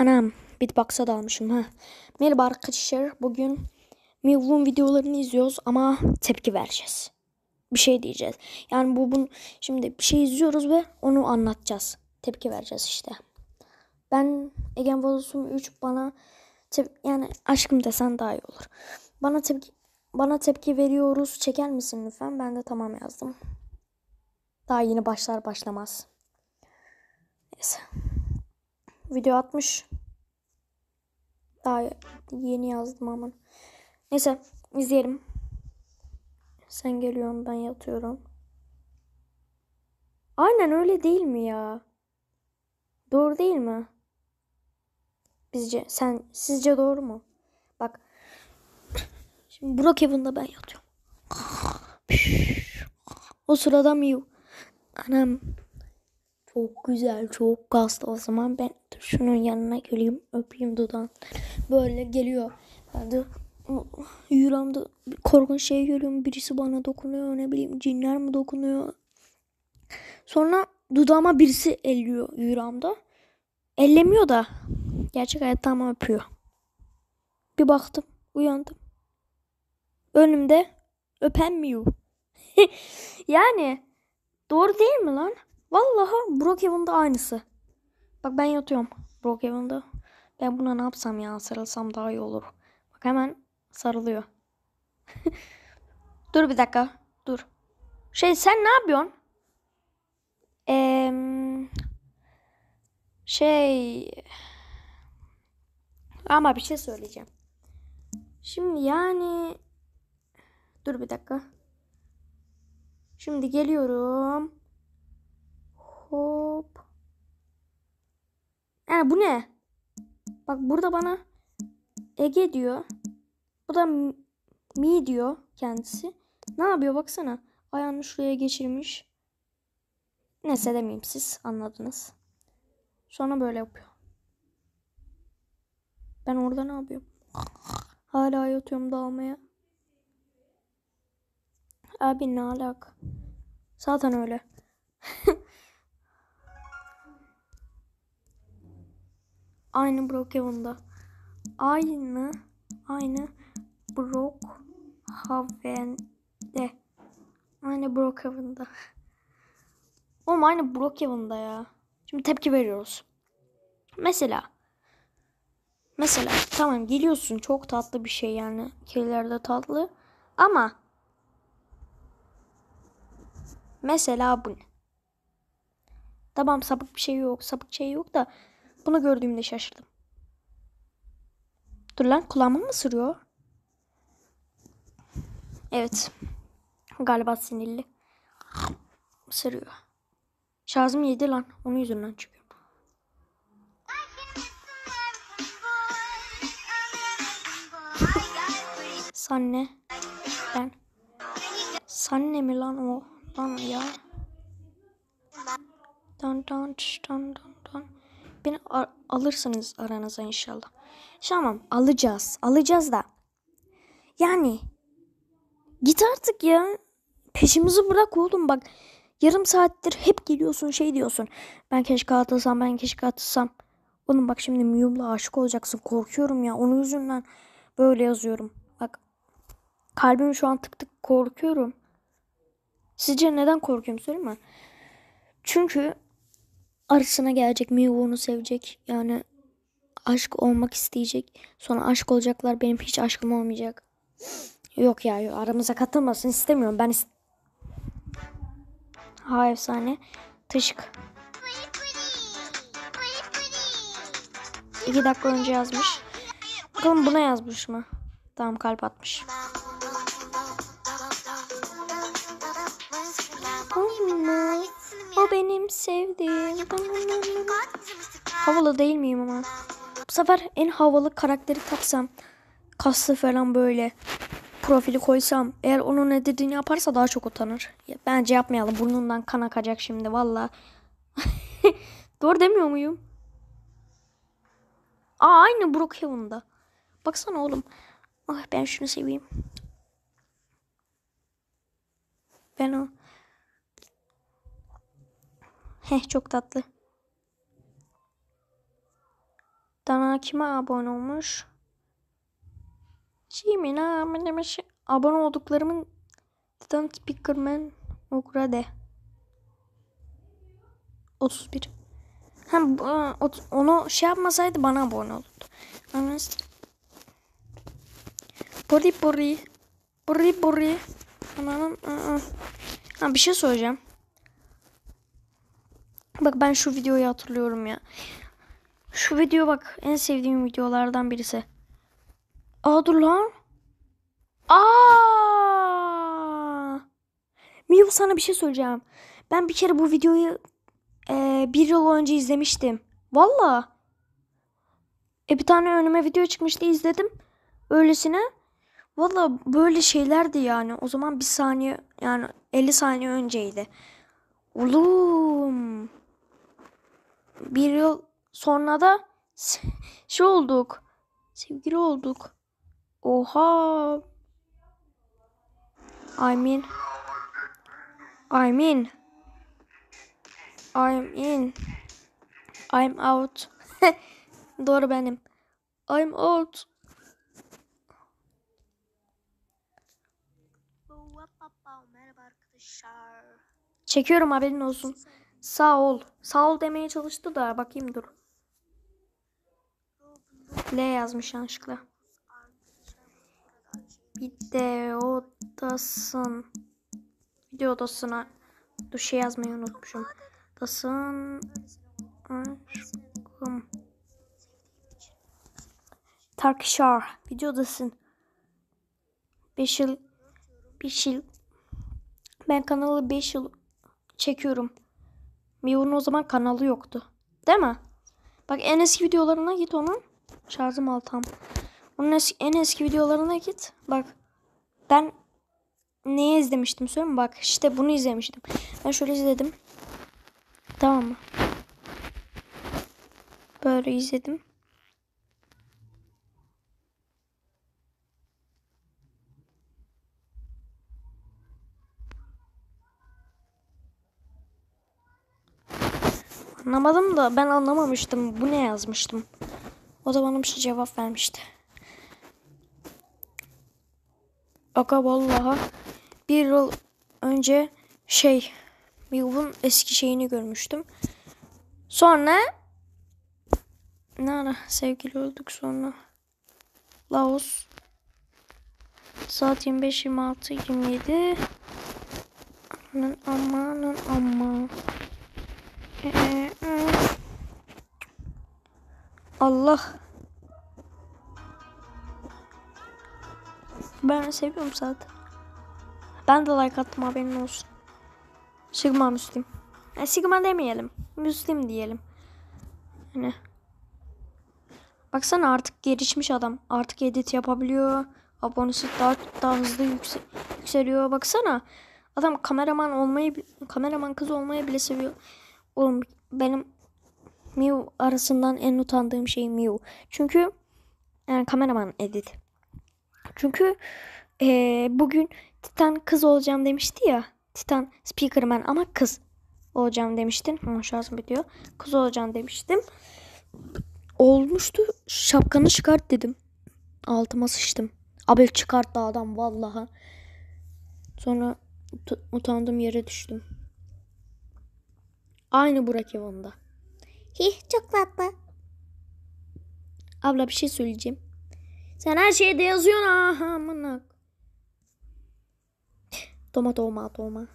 Anam beatbox'a dalmışım ha. Merhaba arkadaşlar. Bugün Mew'un videolarını izliyoruz ama tepki vereceğiz. Bir şey diyeceğiz. Yani bu bun şimdi bir şey izliyoruz ve onu anlatacağız. Tepki vereceğiz işte. Ben Egen Vazosum 3 bana yani aşkım desen daha iyi olur. Bana tepki bana tepki veriyoruz. Çeker misin lütfen? Ben de tamam yazdım. Daha yeni başlar başlamaz. Neyse. Video atmış. Daha yeni yazdım ama. Neyse izleyelim. Sen geliyorsun ben yatıyorum. Aynen öyle değil mi ya? Doğru değil mi? Bizce sen sizce doğru mu? Bak. Şimdi Burak evinde ben yatıyorum. O sırada Miu. Anam çok güzel, çok kaslı. O zaman ben şunun yanına geleyim, öpeyim dudağını. Böyle geliyor. Yüreğimde bir korkunç şey görüyorum. Birisi bana dokunuyor, ne bileyim cinler mi dokunuyor. Sonra dudağıma birisi elliyor yüreğimde. Ellemiyor da gerçek hayatta ama öpüyor. Bir baktım, uyandım. Önümde öpen Miu. yani doğru değil mi lan? Vallahi Brookhaven'da aynısı. Bak ben yatıyorum Brookhaven'da. Ben buna ne yapsam ya? Sarılsam daha iyi olur. Bak hemen sarılıyor. dur bir dakika. Dur. Şey sen ne yapıyorsun? Ee, şey ama bir şey söyleyeceğim. Şimdi yani dur bir dakika. Şimdi geliyorum. Hop. Yani bu ne? Bak burada bana Ege diyor. Bu da Mi diyor kendisi. Ne yapıyor baksana. Ayağını şuraya geçirmiş. Neyse demeyeyim siz anladınız. Sonra böyle yapıyor. Ben orada ne yapıyorum? Hala yatıyorum dağılmaya. Abi ne alaka? Zaten öyle. Aynı Brookhaven'da. Aynı aynı Brookhaven'de. Aynı Brookhaven'da. Oğlum aynı Brookhaven'da ya. Şimdi tepki veriyoruz. Mesela Mesela tamam geliyorsun çok tatlı bir şey yani. Kediler de tatlı. Ama mesela bu ne? Tamam sapık bir şey yok. Sapık şey yok da bunu gördüğümde şaşırdım. Dur lan kulağıma mı sürüyor? Evet. Galiba sinirli. Sırıyor. Şarjım yedi lan. Onun yüzünden çıkıyor. Sanne. Ben. Sanne mi lan o? Lan ya. Dan dan dan dan. Beni alırsınız aranıza inşallah. Tamam alacağız. Alacağız da. Yani git artık ya. Peşimizi bırak oğlum bak. Yarım saattir hep geliyorsun şey diyorsun. Ben keşke atılsam ben keşke atılsam. Oğlum bak şimdi Miyum'la aşık olacaksın. Korkuyorum ya. Onun yüzünden böyle yazıyorum. Bak kalbim şu an tık tık korkuyorum. Sizce neden korkuyorum söyleyeyim mi? Çünkü arasına gelecek. Miyu onu sevecek. Yani aşk olmak isteyecek. Sonra aşk olacaklar. Benim hiç aşkım olmayacak. Yok ya yok. aramıza katılmasın istemiyorum. Ben ist Ha efsane. Tışık. İki dakika önce yazmış. Bakalım buna yazmış mı? Tamam kalp atmış. O benim sevdiğim. Havalı değil miyim ama? Bu sefer en havalı karakteri taksam. Kaslı falan böyle. Profili koysam. Eğer onun ne dediğini yaparsa daha çok utanır. Ya, bence yapmayalım. Burnundan kan akacak şimdi valla. Doğru demiyor muyum? Aa aynı Brookhaven'da. Baksana oğlum. Ah ben şunu seveyim. Ben o. Heh çok tatlı. Dana kime abone olmuş? Jimina demiş. Abone olduklarımın Titan Speakerman Ograde. 31. Hem onu şey yapmasaydı bana abone olurdu. Anladınız? Bori bori. Bori bori. Ananın. Ha bir şey söyleyeceğim. Bak ben şu videoyu hatırlıyorum ya. Şu video bak en sevdiğim videolardan birisi. Aa dur lan. Aa! Miu sana bir şey söyleyeceğim. Ben bir kere bu videoyu e, bir yıl önce izlemiştim. Valla. E bir tane önüme video çıkmıştı izledim. Öylesine. Valla böyle şeylerdi yani. O zaman bir saniye yani 50 saniye önceydi. Oğlum. Bir yıl sonra da şey olduk. Sevgili olduk. Oha. I mean. I mean. I'm in. I'm out. Doğru benim. I'm out. Merhaba arkadaşlar. Çekiyorum haberin olsun. Sağ ol. Sağ ol demeye çalıştı da bakayım dur. L yazmış yanlışlıkla. Videodasın. Video odasına. Dur şey yazmayı unutmuşum. Dasın. Aşkım. Tarkışar. Videodasın. 5 yıl 5 yıl ben kanalı 5 yıl çekiyorum. Miu'nun o zaman kanalı yoktu. Değil mi? Bak en eski videolarına git onun. Şarjım altam. Onun eski, en eski videolarına git. Bak. Ben neyi izlemiştim söyleyeyim? Bak işte bunu izlemiştim. Ben şöyle izledim. Tamam mı? Böyle izledim. Anlamadım da ben anlamamıştım. Bu ne yazmıştım. O da bana bir şey cevap vermişti. Aga vallahi bir yıl önce şey Mew'un eski şeyini görmüştüm. Sonra ne ara sevgili olduk sonra. Laos saat 25 26 27 aman aman Allah. Ben seviyorum zaten. Ben de like attım haberin olsun. Sigma Müslim. Yani Sigma demeyelim. Müslim diyelim. Hani. Baksana artık gelişmiş adam. Artık edit yapabiliyor. Abonesi daha, daha hızlı yüksel yükseliyor. Baksana. Adam kameraman olmayı kameraman kız olmayı bile seviyor. Oğlum benim Mew arasından en utandığım şey Mew. Çünkü yani kameraman edit. Çünkü ee, bugün Titan kız olacağım demişti ya. Titan Speakerman ama kız olacağım demiştin. Hı, şarjım bitiyor. Kız olacağım demiştim. Olmuştu. Şapkanı çıkart dedim. Altıma sıçtım. Abi çıkarttı adam vallaha. Sonra utandım yere düştüm. Aynı Burak Evan'da. Hih çok tatlı. Abla bir şey söyleyeceğim. Sen her şeyde yazıyorsun aha amına. Toma toma toma.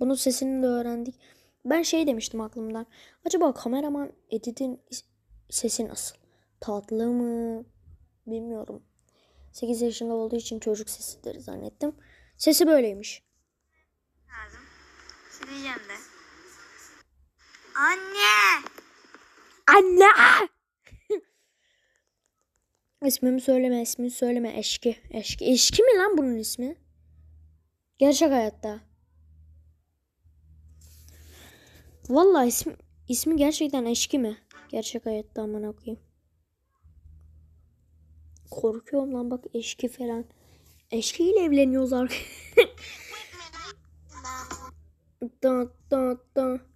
Bunun sesini de öğrendik. Ben şey demiştim aklımdan. Acaba kameraman editin sesi nasıl? Tatlı mı? Bilmiyorum. 8 yaşında olduğu için çocuk sesidir zannettim. Sesi böyleymiş. Lazım. Sileceğim de. Anne! Anne! ismimi söyleme, ismini söyleme. Eşki. Eşki. Eşki mi lan bunun ismi? Gerçek hayatta. Vallahi ismi, ismi gerçekten eşki mi? Gerçek hayatta aman okuyayım. Korkuyorum lan bak eşki falan. Eşkiyle evleniyorlar. da da da.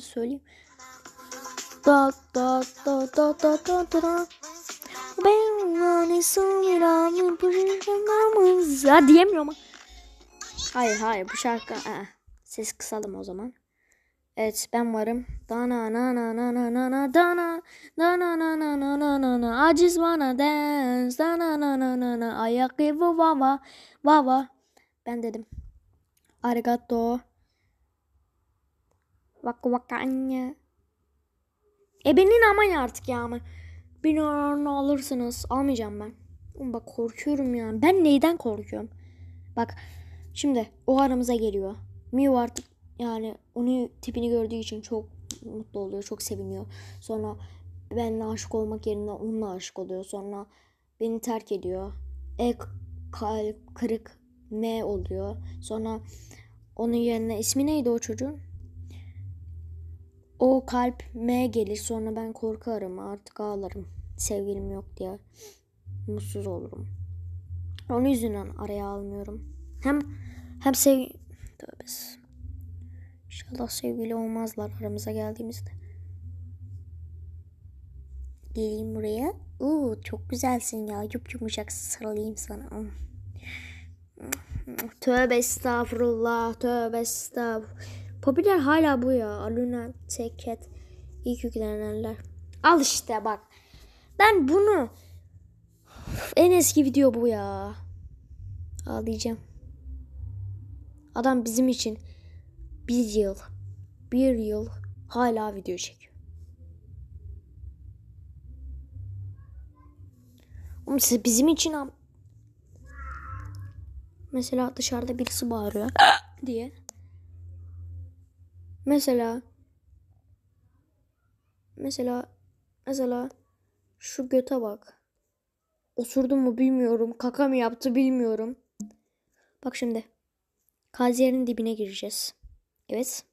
Söyleyeyim. Da da da da da da da. Ben yani sumiramı Ha diyemiyorum. Hayır hayır bu şarkı. Aa, ses kısalım o zaman. Evet ben varım. Dana na na na na na na dana dana na na na na na na I just wanna dance dana na na na na ayakkabı vava vava ben dedim. Arigato. Vaka vaka anne. E benim aman artık ya ama. Beni oranı alırsınız. Almayacağım ben. Oğlum bak korkuyorum ya. Ben neyden korkuyorum? Bak şimdi o aramıza geliyor. Miu artık yani onun tipini gördüğü için çok mutlu oluyor. Çok seviniyor. Sonra benimle aşık olmak yerine onunla aşık oluyor. Sonra beni terk ediyor. E kalp kırık M oluyor. Sonra onun yerine ismi neydi o çocuğun? O kalp M gelir. Sonra ben korkarım. Artık ağlarım. Sevgilim yok diye. Mutsuz olurum. Onun yüzünden araya almıyorum. Hem hem sev... Tövbes. İnşallah sevgili olmazlar aramıza geldiğimizde. Geleyim buraya. Oo, çok güzelsin ya. Yup yumuşak sarılayım sana. Tövbe estağfurullah. Tövbe estağfurullah. Popüler hala bu ya. Aluna, Teket. İlk yüklenenler. Al işte bak. Ben bunu en eski video bu ya. Ağlayacağım. Adam bizim için bir yıl, bir yıl hala video çekiyor. Oğlum siz bizim için Mesela dışarıda birisi bağırıyor diye. Mesela mesela mesela şu göte bak. Osurdu mu bilmiyorum. Kaka mı yaptı bilmiyorum. Bak şimdi. Kaziyerin dibine gireceğiz. Evet.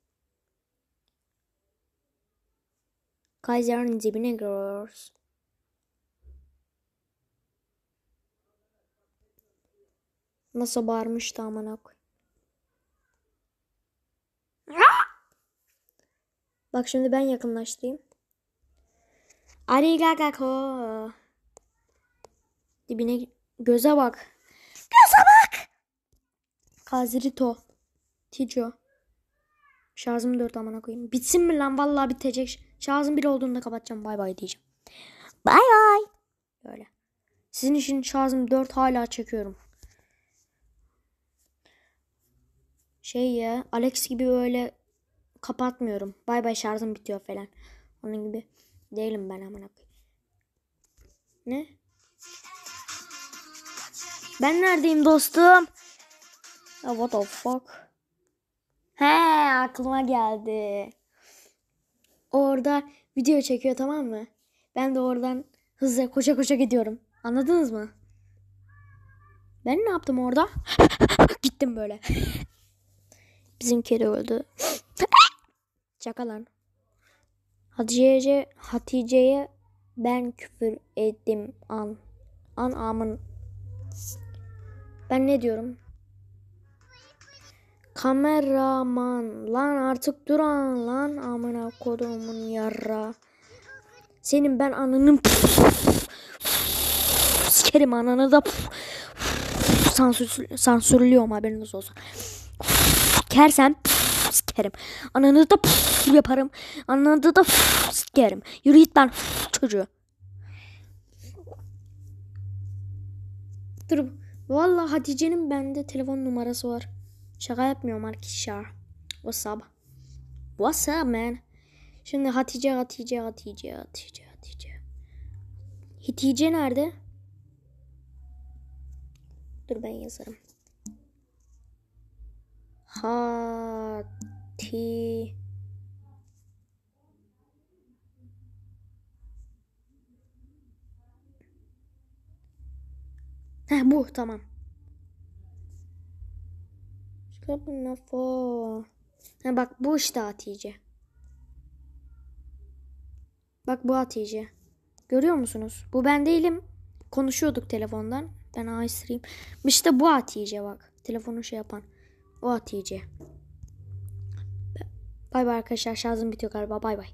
Kaiser'in dibine giriyoruz. Nasıl bağırmıştı amına koy. Bak şimdi ben yakınlaştırayım. Arigagako. Dibine göze bak. Göze bak. Kazirito. Tijo. Şarjım 4 amına koyayım. Bitsin mi lan? Vallahi bitecek. Şarjım 1 olduğunda kapatacağım. Bay bay diyeceğim. Bay bay. Böyle. Sizin için şarjım 4 hala çekiyorum. Şey ya Alex gibi öyle kapatmıyorum. Bay bay şarjım bitiyor falan. Onun gibi değilim ben amına. Ne? Ben neredeyim dostum? Ya what the fuck? He aklıma geldi. Orada video çekiyor tamam mı? Ben de oradan hızlı koşa koşa gidiyorum. Anladınız mı? Ben ne yaptım orada? Gittim böyle. Bizim kedi öldü. Şaka lan. Hatice'ye Hatice'ye ben küfür ettim an. An amın. Ben ne diyorum? Kameraman lan artık duran lan amına kodumun yarra. Senin ben ananın sikerim ananı da sansür, sansürlüyorum haberiniz olsun. Kersem sikerim. Ananı da yaparım. Ananı da sikerim. Yürü git lan çocuğu. Dur. Vallahi Hatice'nin bende telefon numarası var. Şaka yapmıyorum arkadaşlar. What's up? What's up man? Şimdi Hatice, Hatice, Hatice, Hatice, Hatice. Hatice nerede? Dur ben yazarım. Hati Heh bu tamam. Çıkardın lafı. Ha bak bu işte Hatice. Bak bu Hatice. Görüyor musunuz? Bu ben değilim. Konuşuyorduk telefondan. Ben açtırayım. İşte bu Hatice bak. Telefonu şey yapan. O Hatice. Bay bay arkadaşlar şarjım bitiyor galiba bay bay.